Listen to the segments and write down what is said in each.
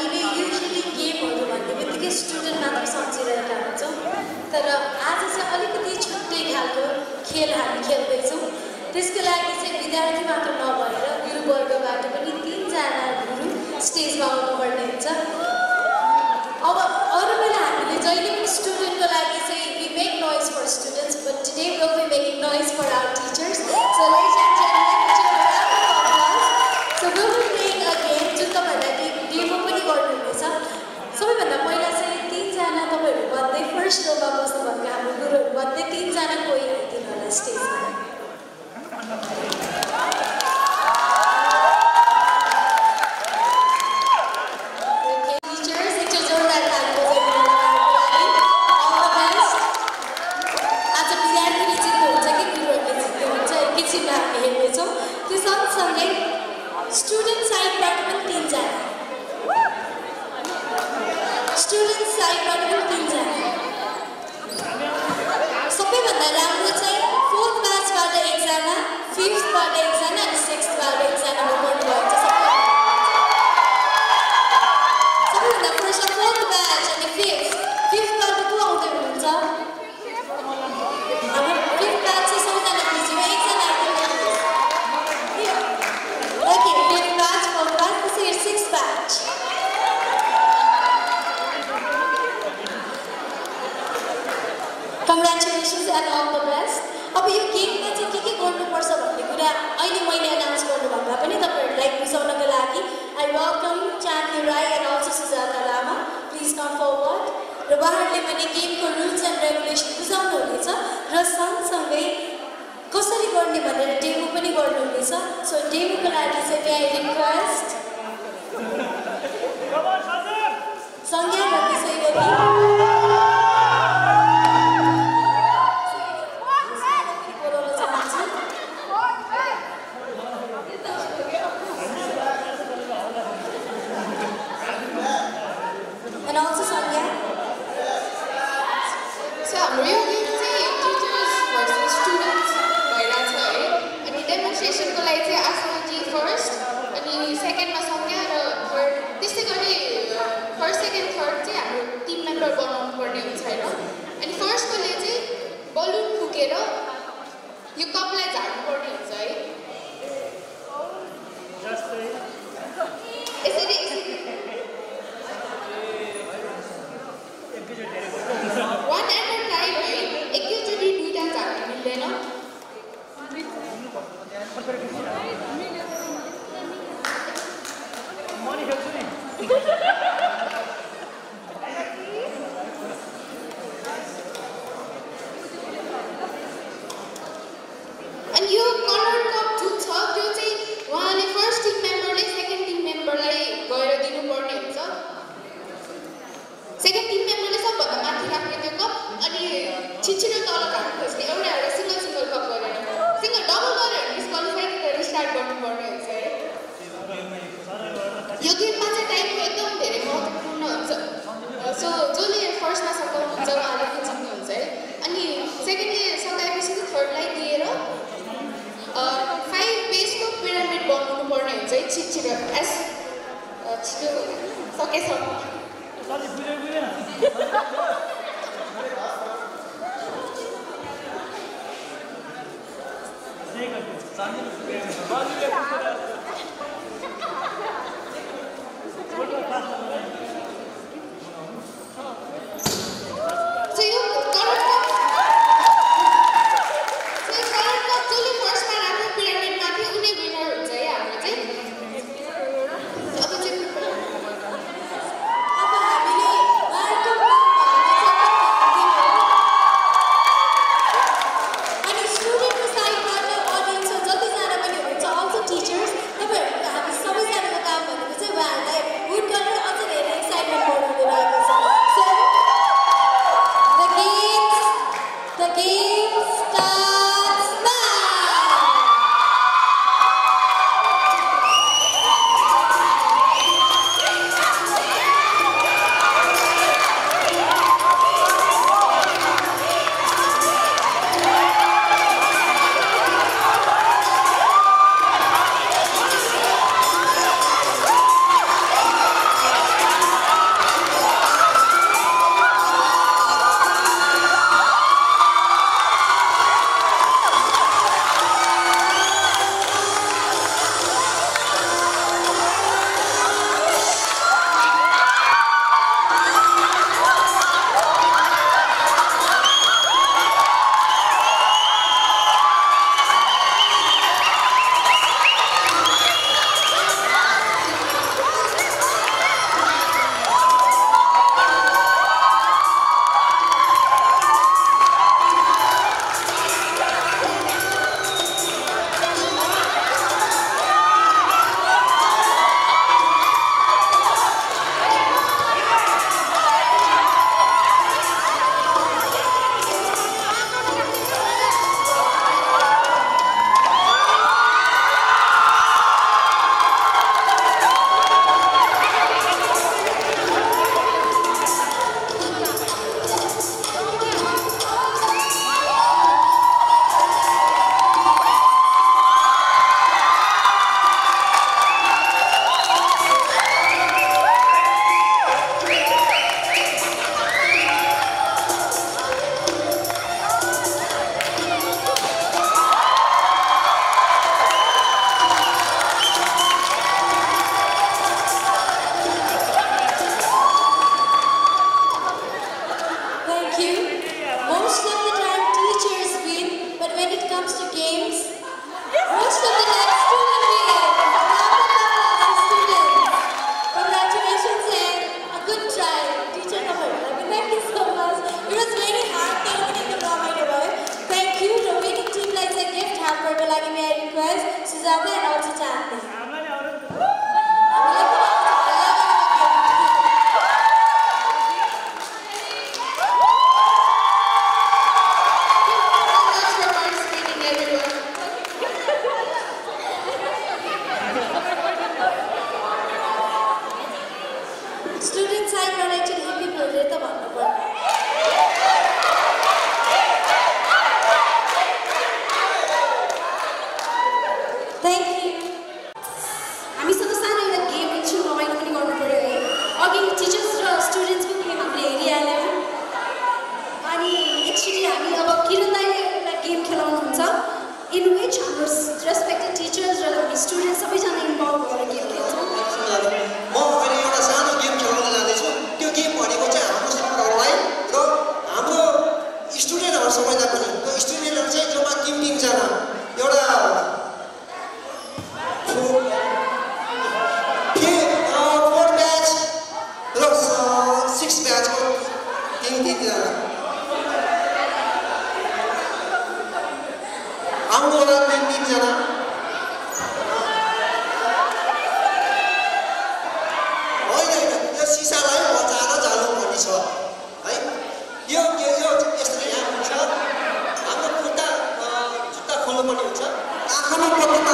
हामीले युजली गेमहरू भन्ने बित्तिकै स्टुडेन्ट मात्र सम्झिरहेका हुन्छौँ। तर आज चाहिँ अलिकति छुट्टै खालको खेल हामी खेल्दैछौँ। त्यसको लागि चाहिँ विद्यार्थी मात्र नभएर गुरुवर्गबाट पनि तिनजना गुरु स्टेजमा आउनुपर्ने हुन्छ। अब अरू बेला हामीले जहिले पनि स्टुडेन्टको लागि चाहिँ we make noise for students but today will be making noise for गेमको रुल्स एन्ड रेगुलेसन बुझाउनु हुनेछ र सँगसँगै कसरी गर्ने भनेर डेमो पनि गर्नुहुनेछ सो डेमोको लागि चाहिँ त्यहाँ रिक्वेस्ट सो जसले फर्स्टमा सघाउनुहुन्छ उहाँले पनि सक्नुहुन्छ है अनि सेकेन्डले सघाएपछि चाहिँ थर्डलाई दिएर फाइभ बेसको पिरामिड बनाउनु पर्ने हुन्छ है छिट छिटो एस छिटो सकेसम्म Daqui ఆందోళన నిందించనా होइन यो सिसालाई बचाएर जानुपर्ने छ है यो यो यस्तो यहाँ हुन्छ हाम्रो खुट्टा जुत्ता खोल्नुपर्ने हुन्छ आँखामा पत्ता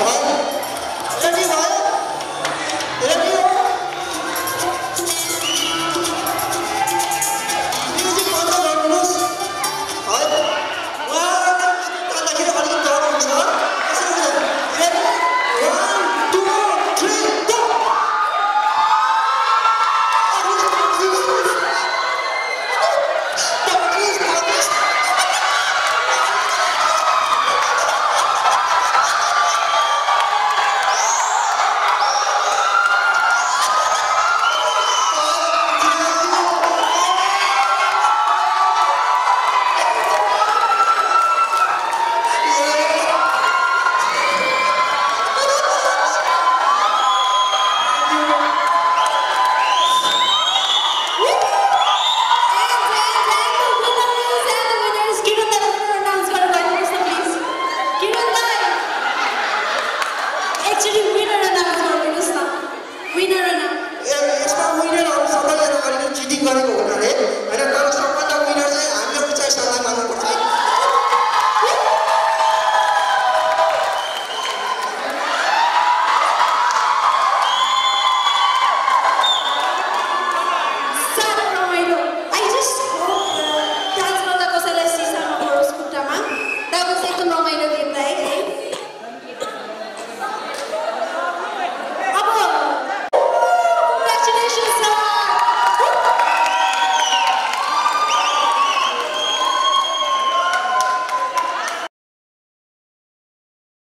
Come.